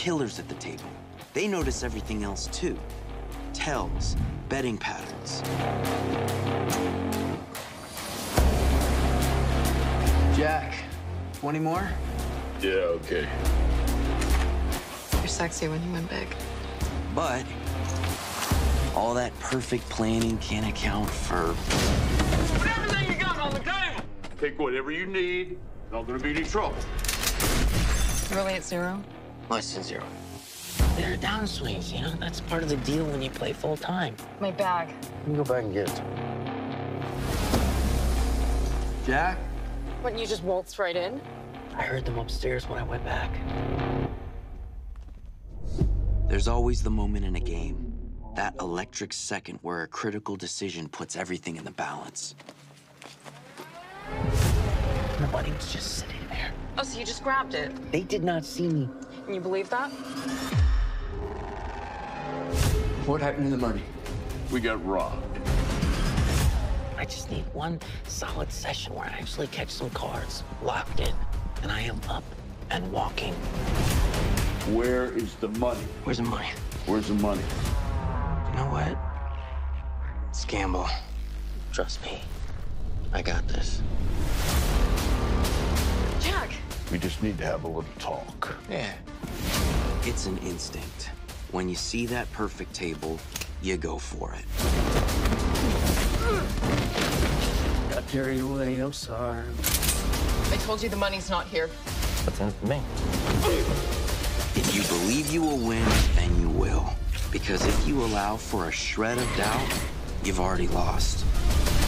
killers at the table. They notice everything else too. Tells, betting patterns. Jack, 20 more? Yeah, okay. You're sexy when you win big. But all that perfect planning can't account for Put everything you got on the table. Take whatever you need. Not gonna be any trouble. Really at zero? Less than zero. There are downswings, you know? That's part of the deal when you play full time. My bag. You go back and get it. Jack? Wouldn't you just waltz right in? I heard them upstairs when I went back. There's always the moment in a game, that electric second where a critical decision puts everything in the balance. The money was just sitting there. Oh, so you just grabbed it. They did not see me. And you believe that? What happened to the money? We got robbed. I just need one solid session where I actually catch some cards, locked in, and I am up and walking. Where is the money? Where's the money? Where's the money? You know what? It's gamble. Trust me. I got this. Jack! We just need to have a little talk. Yeah. It's an instinct. When you see that perfect table, you go for it. Got carried away, I'm sorry. I told you the money's not here. What's in it for me? If you believe you will win, then you will. Because if you allow for a shred of doubt, you've already lost. All in.